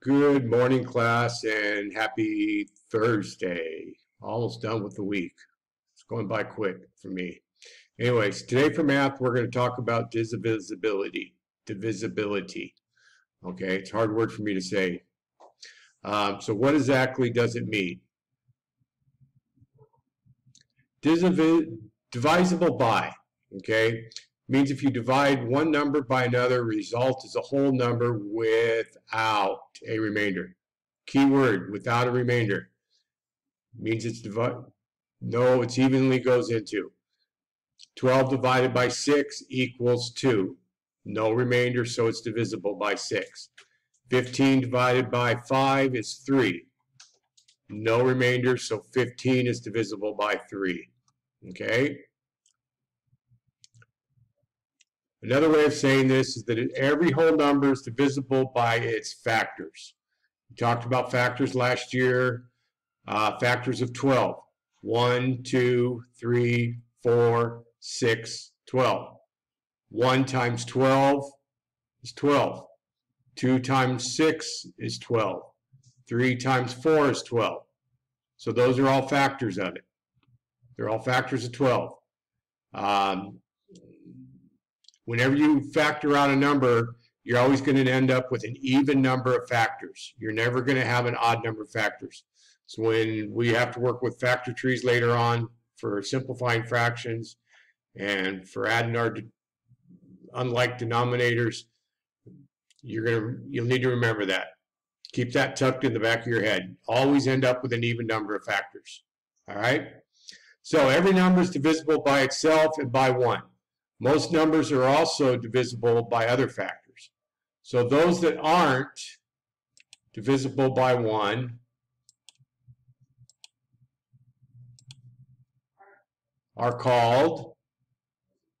Good morning, class, and happy Thursday. Almost done with the week. It's going by quick for me. Anyways, today for math, we're going to talk about divisibility. Divisibility. Okay, it's a hard word for me to say. Um, so what exactly does it mean? divisible by, okay? Means if you divide one number by another, result is a whole number without a remainder. Keyword, without a remainder. Means it's divided. No, it's evenly goes into. 12 divided by 6 equals 2. No remainder, so it's divisible by 6. 15 divided by 5 is 3. No remainder, so 15 is divisible by 3. Okay? Another way of saying this is that every whole number is divisible by its factors. We talked about factors last year, uh, factors of 12. 1, 2, 3, 4, 6, 12. 1 times 12 is 12. 2 times 6 is 12. 3 times 4 is 12. So those are all factors of it. They're all factors of 12. Um, whenever you factor out a number, you're always going to end up with an even number of factors. You're never going to have an odd number of factors. So when we have to work with factor trees later on for simplifying fractions and for adding our unlike denominators, you're gonna you'll need to remember that. Keep that tucked in the back of your head. Always end up with an even number of factors. All right. So every number is divisible by itself and by one. Most numbers are also divisible by other factors. So those that aren't divisible by 1 are called,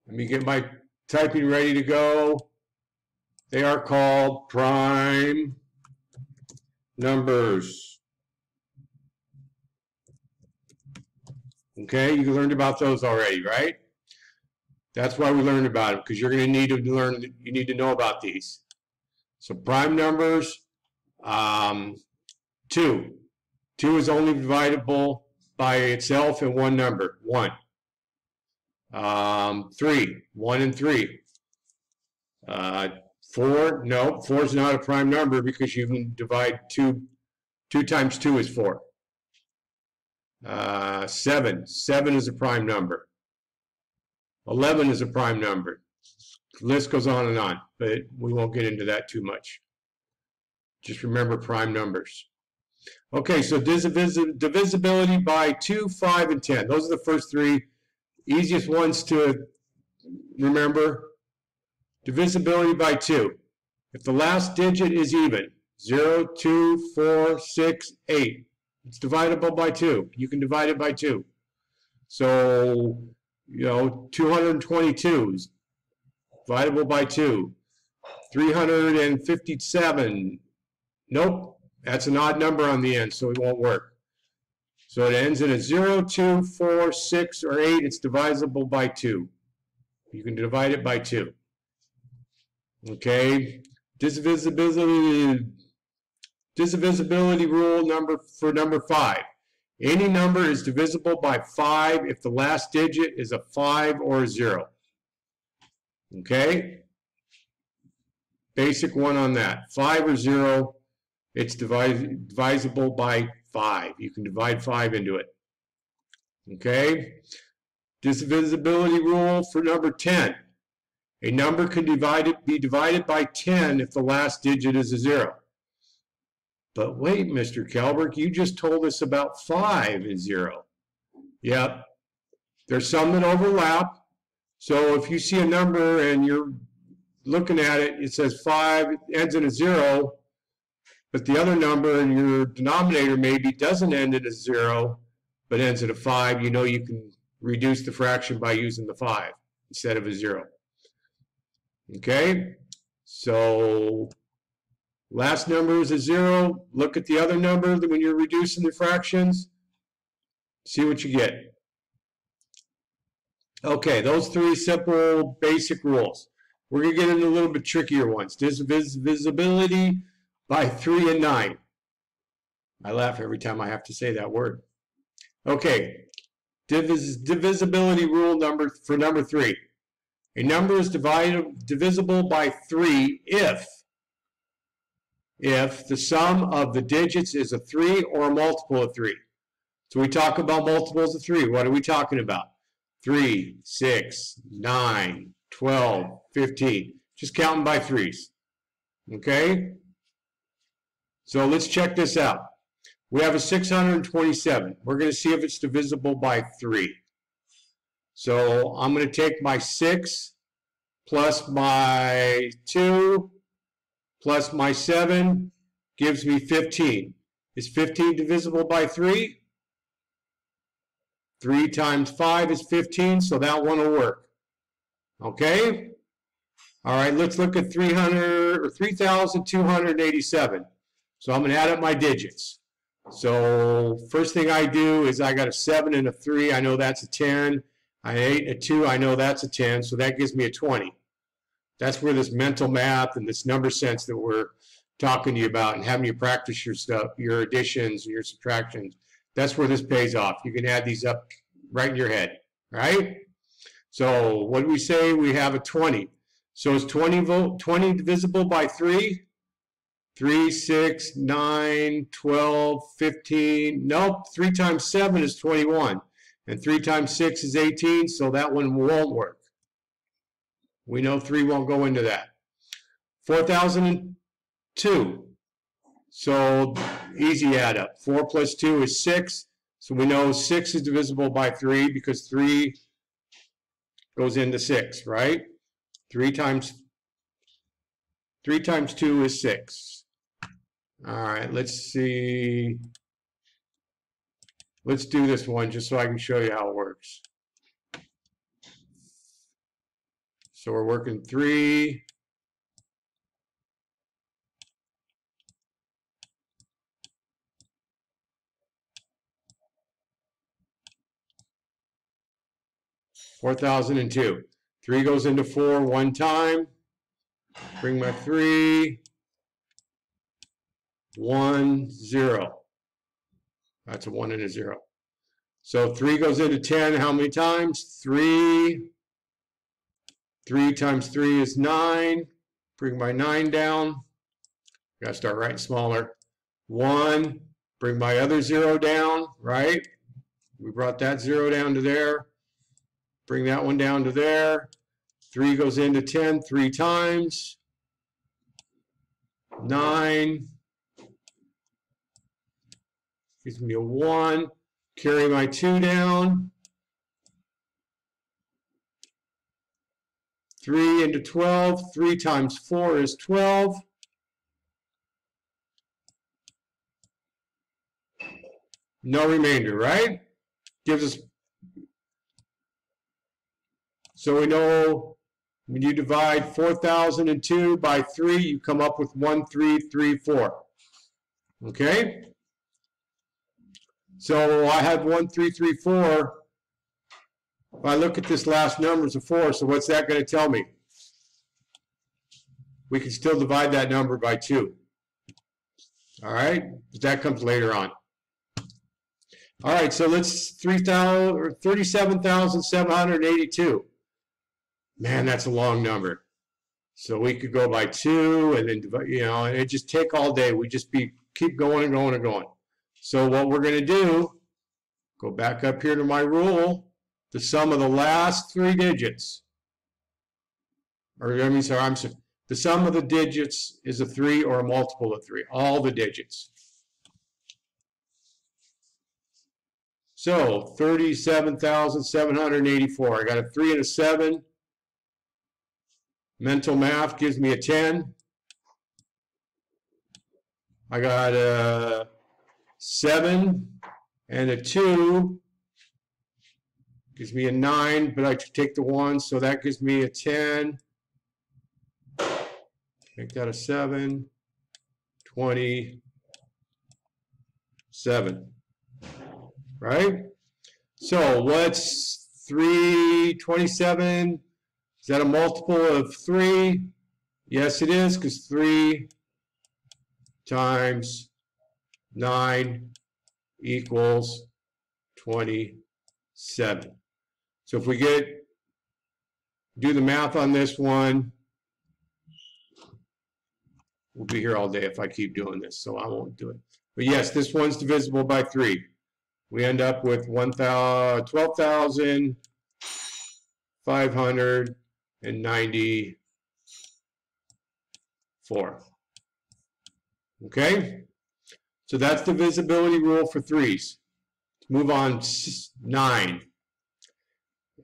let me get my typing ready to go. They are called prime numbers. Okay, you learned about those already, right? That's why we learned about them, because you're going to need to learn, you need to know about these. So prime numbers, um, 2. 2 is only divisible by itself in one number, 1. Um, 3, 1 and 3. Uh, 4, no, 4 is not a prime number because you can divide 2, 2 times 2 is 4. Uh, 7, 7 is a prime number. 11 is a prime number. The list goes on and on, but we won't get into that too much. Just remember prime numbers. Okay, so divisibility by 2, 5, and 10. Those are the first three easiest ones to remember. Divisibility by 2. If the last digit is even, 0, 2, 4, 6, 8, it's divisible by 2. You can divide it by 2. So you know, 222 is dividable by 2. 357, nope, that's an odd number on the end, so it won't work. So it ends in a 0, 2, 4, 6, or 8. It's divisible by 2. You can divide it by 2. Okay, divisibility, divisibility rule number for number 5. Any number is divisible by 5 if the last digit is a 5 or a 0. Okay? Basic one on that. 5 or 0, it's divisible by 5. You can divide 5 into it. Okay? Divisibility rule for number 10. A number can divide it, be divided by 10 if the last digit is a 0. But wait, Mr. Kalberg, you just told us about 5 is 0. Yep. There's some that overlap. So if you see a number and you're looking at it, it says 5, it ends in a 0, but the other number in your denominator maybe doesn't end in a 0, but ends in a 5, you know you can reduce the fraction by using the 5 instead of a 0. Okay? So Last number is a zero. Look at the other number when you're reducing the fractions. See what you get. Okay, those three simple basic rules. We're going to get into a little bit trickier ones. Divisibility by 3 and 9. I laugh every time I have to say that word. Okay, Divis divisibility rule number for number 3. A number is divided, divisible by 3 if if the sum of the digits is a 3 or a multiple of 3. So we talk about multiples of 3. What are we talking about? 3, 6, 9, 12, 15. Just counting by threes. Okay? So let's check this out. We have a 627. We're going to see if it's divisible by 3. So I'm going to take my 6 plus my 2 plus my 7 gives me 15. Is 15 divisible by 3? 3 times 5 is 15, so that one will work. Okay? All right, let's look at 300 or 3,287. So I'm going to add up my digits. So first thing I do is I got a 7 and a 3. I know that's a 10. I 8 and a 2. I know that's a 10. So that gives me a 20. That's where this mental math and this number sense that we're talking to you about and having you practice your stuff, your additions and your subtractions, that's where this pays off. You can add these up right in your head, right? So what do we say? We have a 20. So is 20, 20 divisible by 3? 3, 6, 9, 12, 15. Nope, 3 times 7 is 21. And 3 times 6 is 18, so that one won't work. We know 3 won't go into that. 4002. So easy add up. 4 plus 2 is 6. So we know 6 is divisible by 3 because 3 goes into 6, right? 3 times 3 times 2 is 6. All right, let's see. Let's do this one just so I can show you how it works. So we're working 3 4002. 3 goes into 4 one time. Bring my 3. 1, 0. That's a 1 and a 0. So 3 goes into 10 how many times? 3. 3 times 3 is 9. Bring my 9 down. Got to start writing smaller. 1. Bring my other 0 down, right? We brought that 0 down to there. Bring that one down to there. 3 goes into 10 three times. 9. Gives me a 1. Carry my 2 down. 3 into 12. 3 times 4 is 12. No remainder, right? Gives us so we know when you divide 4,002 by 3, you come up with 1334. Okay? So I have 1334. If I look at this last number, it's a 4, so what's that going to tell me? We can still divide that number by 2. All right? That comes later on. All right, so let's 37,782. Man, that's a long number. So we could go by two and then, you know, it just take all day. We just be keep going and going and going. So what we're going to do, go back up here to my rule, the sum of the last three digits, or I mean, sorry, I'm sorry, the sum of the digits is a three or a multiple of three, all the digits. So 37,784. I got a three and a seven. Mental math gives me a 10. I got a 7 and a 2 gives me a 9, but I take the 1, so that gives me a 10. Make that a 7, 27. Right? So what's 327 is that a multiple of 3? Yes, it is, because 3 times 9 equals 27. So if we get, do the math on this one, we'll be here all day if I keep doing this, so I won't do it. But yes, this one's divisible by 3. We end up with 12,594. Okay? So that's the divisibility rule for threes. Move on, nine.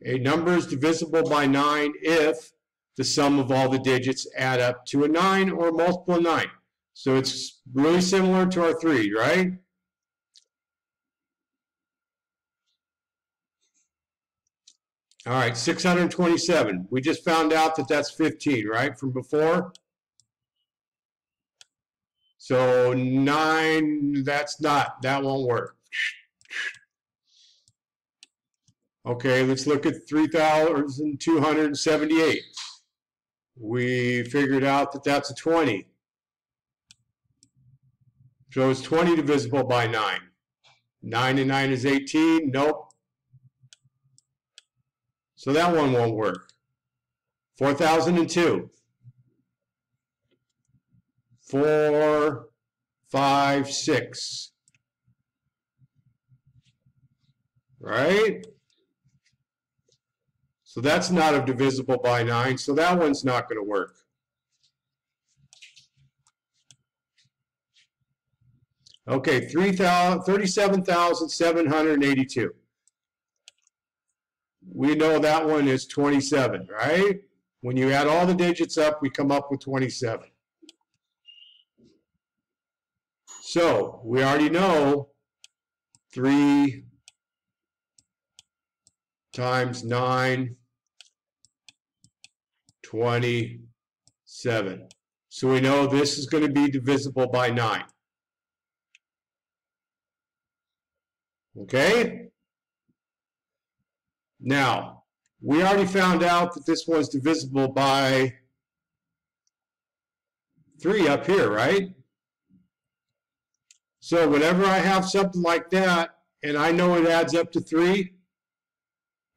A number is divisible by nine if the sum of all the digits add up to a nine or multiple of nine. So it's really similar to our three, right? All right, 627. We just found out that that's 15, right, from before? So nine, that's not, that won't work. Okay, let's look at 3,278. We figured out that that's a 20. So it's 20 divisible by 9. 9 and 9 is 18. Nope. So that one won't work. 4,002 four, five, six. Right? So that's not a divisible by 9, so that one's not going to work. Okay, 37,782. We know that one is 27, right? When you add all the digits up, we come up with 27. So we already know 3 times 9, 27. So we know this is going to be divisible by 9. Okay? Now, we already found out that this was divisible by 3 up here, right? So whenever I have something like that, and I know it adds up to 3,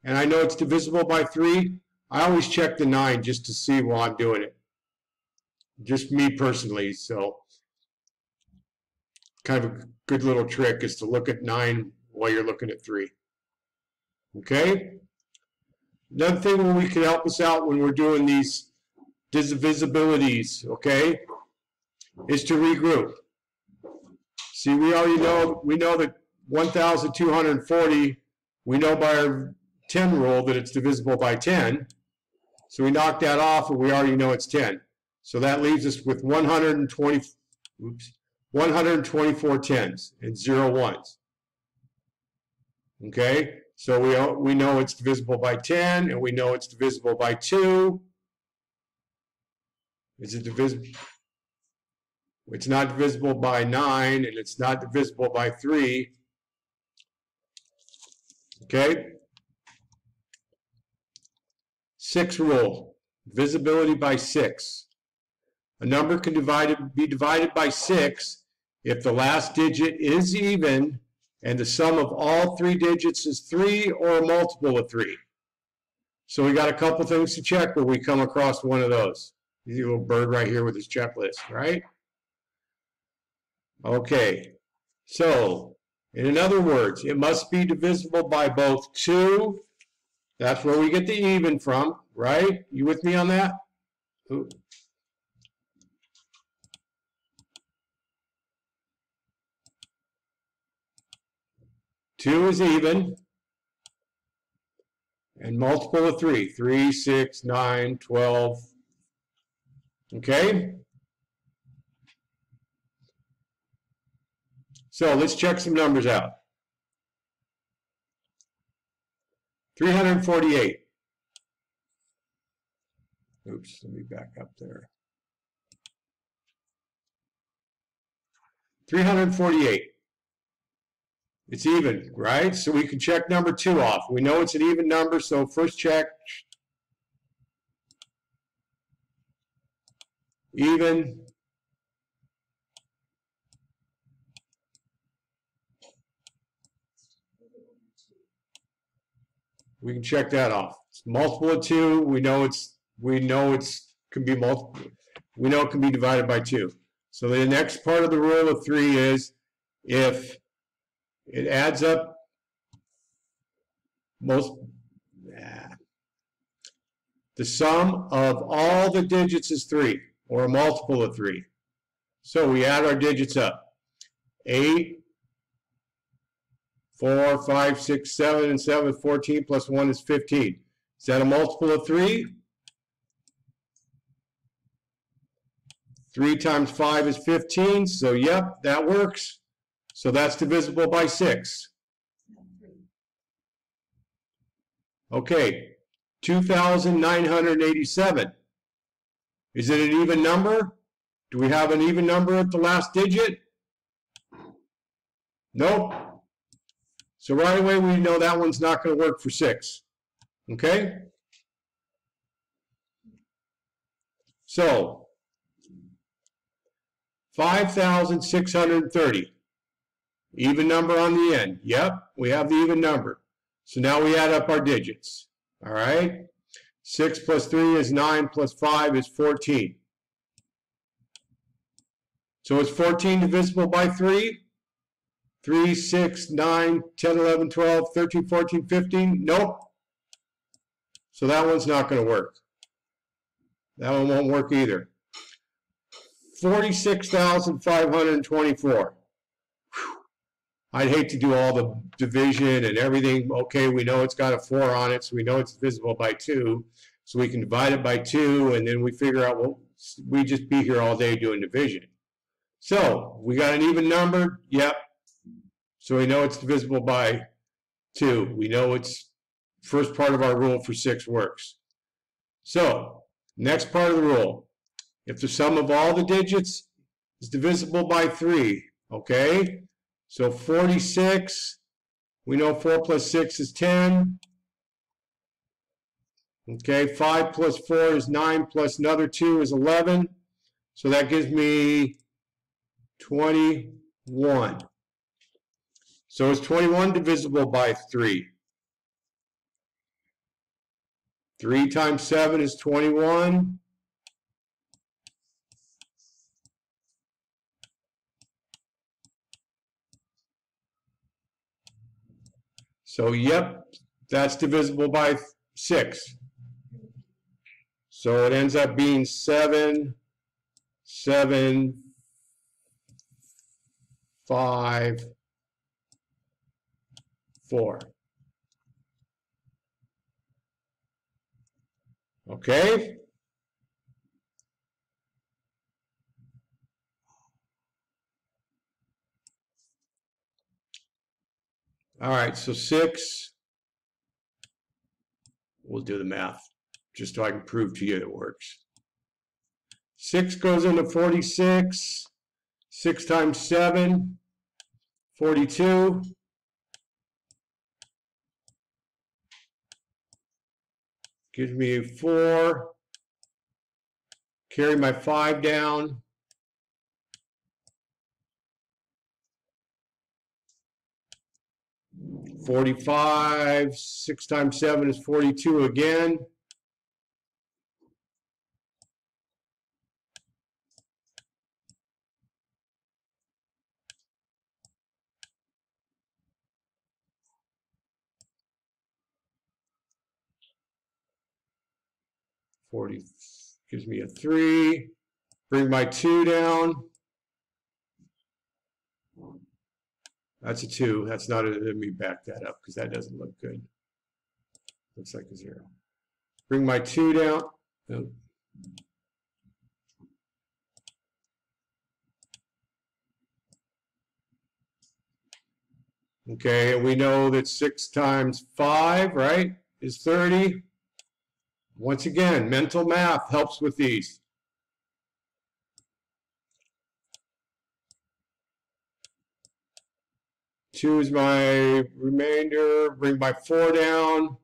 and I know it's divisible by 3, I always check the 9 just to see while I'm doing it. Just me personally, so kind of a good little trick is to look at 9 while you're looking at 3. Okay? Another thing we can help us out when we're doing these divisibilities, okay, is to regroup. See, we already know, we know that 1,240, we know by our 10 rule that it's divisible by 10. So we knock that off and we already know it's 10. So that leaves us with 120, oops, 124 tens and zero ones. Okay, so we, we know it's divisible by 10 and we know it's divisible by 2. Is it divisible? It's not divisible by 9, and it's not divisible by 3. Okay? Six rule, divisibility by 6. A number can divide, be divided by 6 if the last digit is even and the sum of all three digits is 3 or a multiple of 3. So we got a couple things to check when we come across one of those. A little bird right here with his checklist, right? Okay, so in other words, it must be divisible by both 2, that's where we get the even from, right? You with me on that? Ooh. Two is even, and multiple of three, three, six, nine, twelve. Okay? So let's check some numbers out. 348. Oops, let me back up there. 348. It's even, right? So we can check number two off. We know it's an even number, so first check. Even. We can check that off. It's multiple of two. We know it's we know it's can be multiple. We know it can be divided by two. So the next part of the rule of three is if it adds up most nah. the sum of all the digits is three or a multiple of three. So we add our digits up. 8, 4, 5, 6, 7, and 7 14 plus 1 is 15. Is that a multiple of 3? 3 times 5 is 15, so yep, that works. So that's divisible by 6. Okay, 2,987. Is it an even number? Do we have an even number at the last digit? Nope. So right away we know that one's not going to work for 6. Okay? So, 5,630. Even number on the end. Yep, we have the even number. So now we add up our digits. All right? 6 plus 3 is 9, plus 5 is 14. So is 14 divisible by 3? 3, 6, 9, 10, 11, 12, 13, 14, 15? Nope. So that one's not going to work. That one won't work either. 46,524. I'd hate to do all the division and everything. Okay, we know it's got a 4 on it, so we know it's divisible by 2. So we can divide it by 2, and then we figure out, well, we just be here all day doing division. So, we got an even number? Yep. So we know it's divisible by 2. We know it's first part of our rule for 6 works. So, next part of the rule. If the sum of all the digits is divisible by 3, okay? So 46, we know 4 plus 6 is 10. Okay, 5 plus 4 is 9, plus another 2 is 11. So that gives me 21. So is 21 divisible by 3? 3 times 7 is 21. So, yep, that's divisible by 6. So it ends up being 7, 7, 5, 4. Okay? All right, so 6. We'll do the math just so I can prove to you it works. 6 goes into 46. 6 times 7, 42. Gives me a 4. Carry my 5 down. Forty-five, six times seven is forty-two again. Forty gives me a three. Bring my two down. That's a two. That's not a, let me back that up because that doesn't look good. Looks like a zero. Bring my two down. Okay, and we know that six times five, right, is 30. Once again, mental math helps with these. Choose my remainder, bring my four down.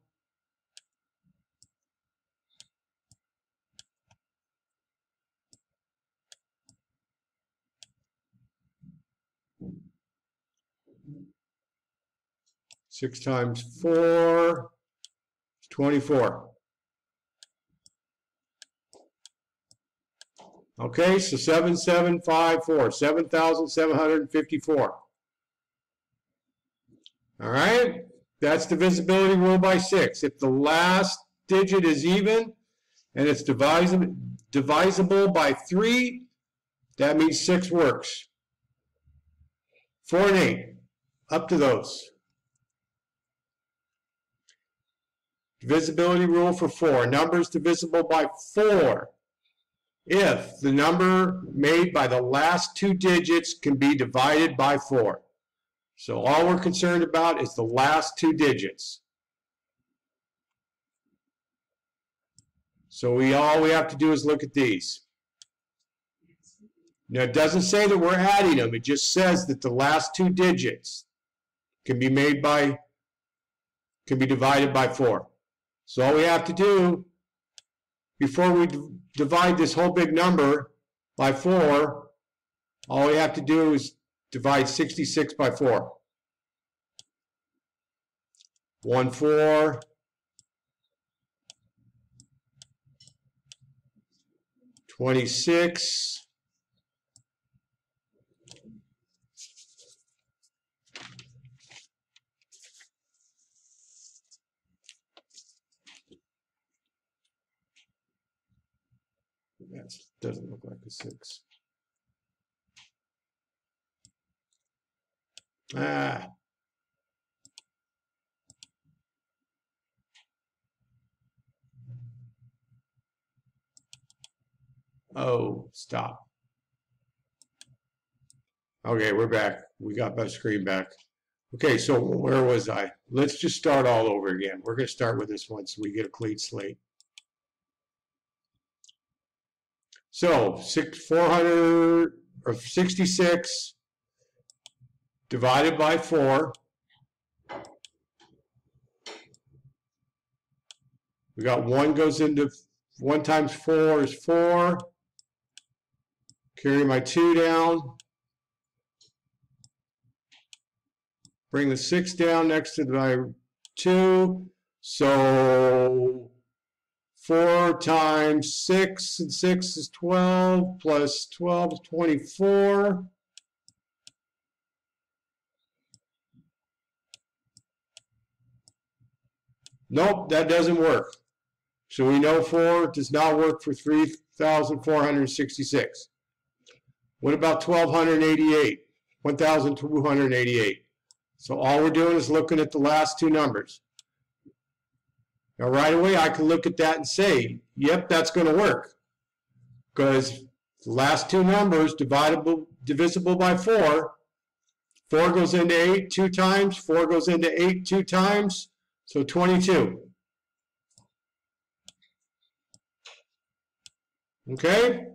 Six times four is 24. Okay, so 7754, 7,754. All right, that's divisibility rule by six. If the last digit is even and it's divisible, divisible by three, that means six works. Four and eight, up to those. Divisibility rule for four. Numbers divisible by four if the number made by the last two digits can be divided by four. So all we're concerned about is the last two digits. So we all we have to do is look at these. Now it doesn't say that we're adding them. It just says that the last two digits can be made by can be divided by four. So all we have to do before we divide this whole big number by 4, all we have to do is divide 66 by 4. 1, 4, Twenty-six. That doesn't look like a six. Ah. Oh, stop. Okay, we're back. We got my screen back. Okay, so where was I? Let's just start all over again. We're going to start with this one so we get a clean slate. So six, 400 or 66 divided by 4. We got 1 goes into 1 times 4 is 4. Carry my 2 down. Bring the 6 down next to my 2. So 4 times 6, and 6 is 12, plus 12 is 24. Nope, that doesn't work. So we know 4 does not work for 3,466. What about 1,288? 1,288. So all we're doing is looking at the last two numbers. Now, right away, I can look at that and say, yep, that's going to work. Because the last two numbers, divisible, divisible by 4, 4 goes into 8 two times, 4 goes into 8 two times, so 22. Okay?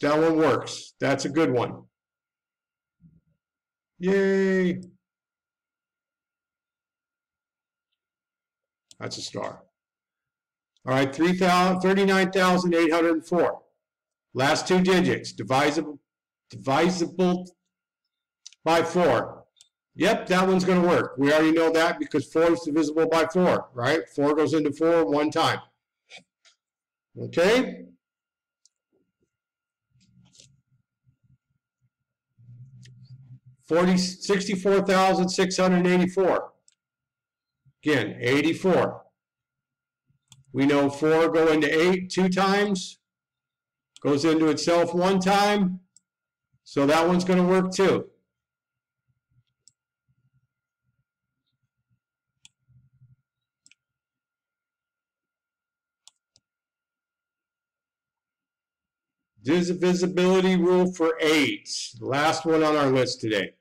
That one works. That's a good one. Yay! That's a star. All right, 39,804. Last two digits, divisible, divisible by 4. Yep, that one's going to work. We already know that because 4 is divisible by 4, right? 4 goes into 4 one time. Okay? Forty sixty-four thousand six hundred eighty-four. Again, 84. We know 4 go into 8 two times. Goes into itself one time. So that one's going to work too. Divisibility rule for 8. Last one on our list today.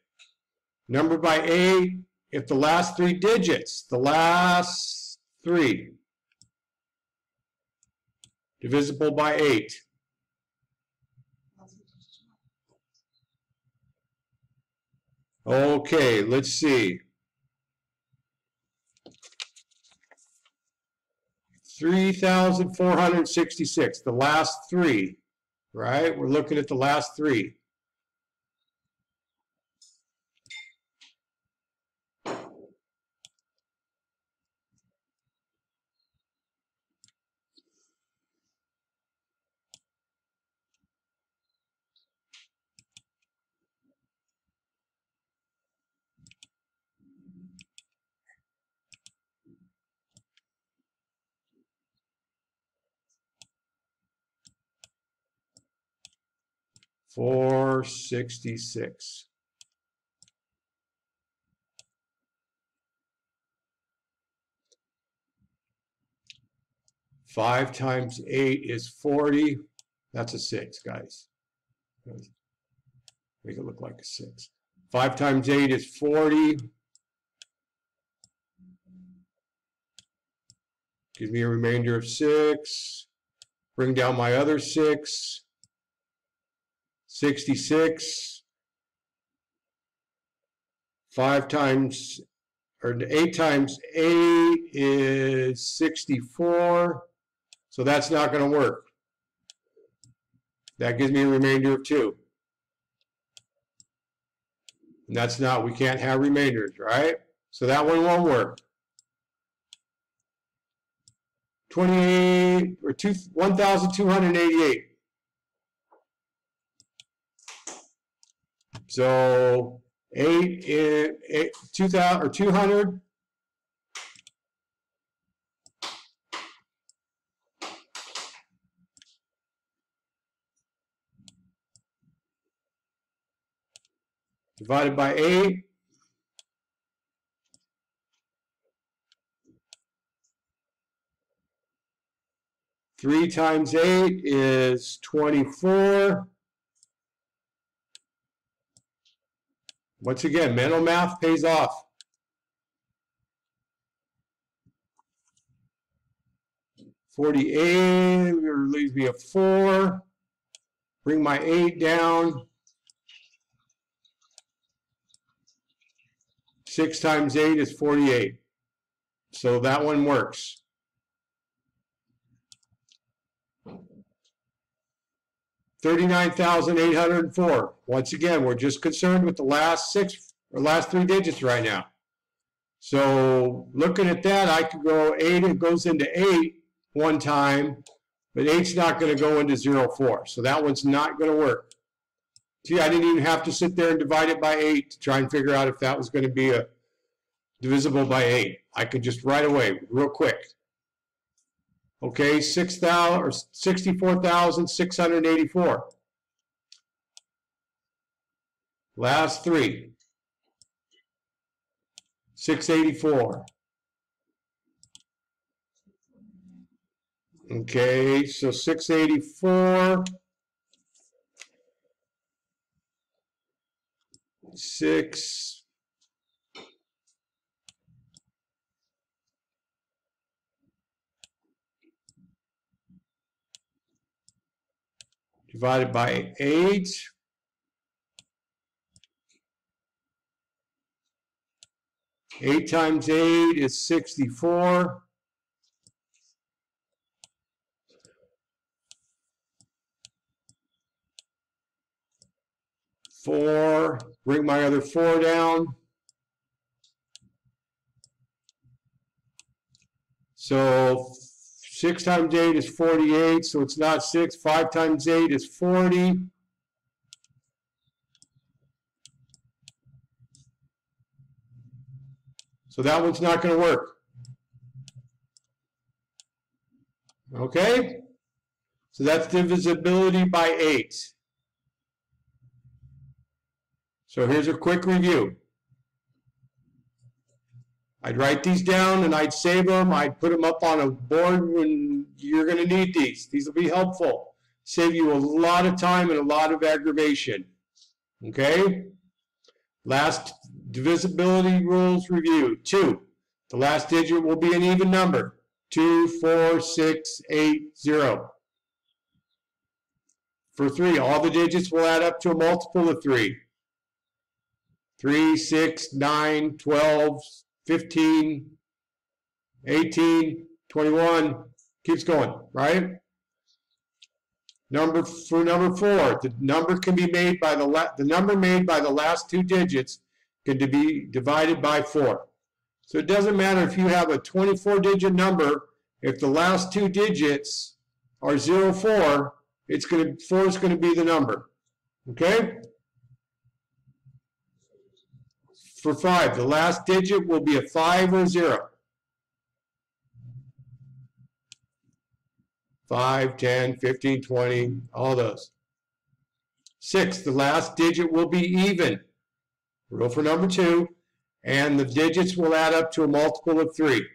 Number by 8 if the last three digits, the last three, divisible by 8. Okay, let's see. 3,466, the last three, right? We're looking at the last three. 466. Five times eight is 40. That's a six, guys. Make it look like a six. Five times eight is 40. Gives me a remainder of six. Bring down my other six. 66. Five times, or eight times eight is 64. So that's not going to work. That gives me a remainder of 2. And that's not, we can't have remainders, right? So that one won't work. 28 or 2 1288. So 8 is 8 2000 or 200 divided by 8. Three times eight is 24. Once again, mental math pays off. Forty-eight leaves me a four. Bring my eight down. Six times eight is 48. So that one works. Thirty-nine thousand eight hundred and four. Once again, we're just concerned with the last six or last three digits right now. So looking at that, I could go eight, it goes into eight one time, but eight's not going to go into zero four. So that one's not going to work. See, I didn't even have to sit there and divide it by 8 to try and figure out if that was going to be a divisible by 8. I could just right away, real quick. Okay, 6,000 or 64,684. Last three. 684. Okay, so 684 six. Divided by eight. Eight times eight is sixty-four. Four, bring my other four down. So six times eight is 48, so it's not six. Five times eight is 40. So that one's not going to work. Okay? So that's divisibility by 8. So here's a quick review. I'd write these down and I'd save them. I'd put them up on a board when you're going to need these. These will be helpful. Save you a lot of time and a lot of aggravation. Okay? Last divisibility rules review. Two, the last digit will be an even number. Two, four, six, eight, zero. For three, all the digits will add up to a multiple of three. 3, 6, 9, 12, 15, 18, 21, keeps going, right? Number for number four, the number can be made by the la the number made by the last two digits can be divided by four. So it doesn't matter if you have a 24 digit number, if the last two digits are 0, 4, it's going to 4 is going to be the number. Okay? For 5. The last digit will be a 5 or 0. 5, 10, 15, 20, all those. Six, the last digit will be even. Rule for number two. And the digits will add up to a multiple of three.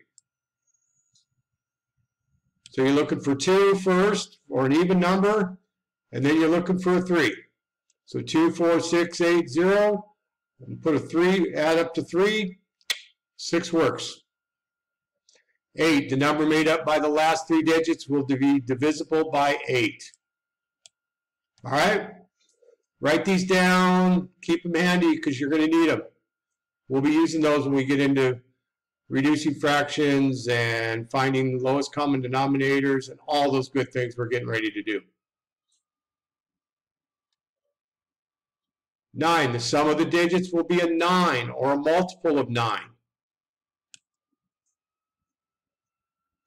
So you're looking for two first, or an even number, and then you're looking for a three. So two, four, six, eight, zero. And put a three, add up to three. Six works. Eight, the number made up by the last three digits will be divisible by eight. All right? Write these down, keep them handy because you're going to need them. We'll be using those when we get into reducing fractions and finding the lowest common denominators and all those good things we're getting ready to do. Nine, the sum of the digits will be a nine or a multiple of nine.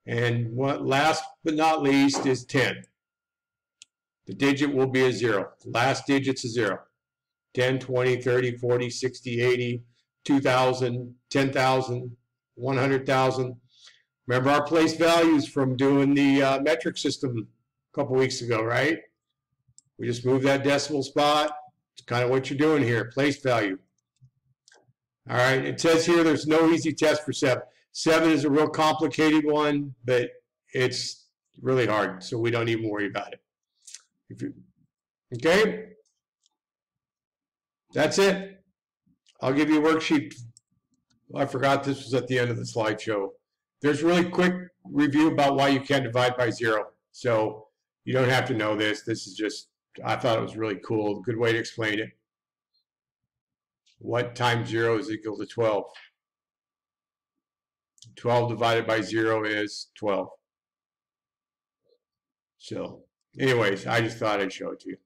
And what last but not least is 10. The digit will be a zero. The last digit's a zero. 10, 20, 30, 40, 60, 80, 2,000, 10,000, 100,000. Remember our place values from doing the uh, metric system a couple weeks ago, right? We just moved that decimal spot. It's kind of what you're doing here, place value. All right, it says here there's no easy test for seven. Seven is a real complicated one, but it's really hard, so we don't even worry about it. If you, okay? That's it. I'll give you a worksheet. I forgot this was at the end of the slideshow. There's really quick review about why you can't divide by zero. So you don't have to know this. This is just, I thought it was really cool. Good way to explain it. What times zero is equal to 12? 12 divided by 0 is 12. So, anyways, I just thought I'd show it to you.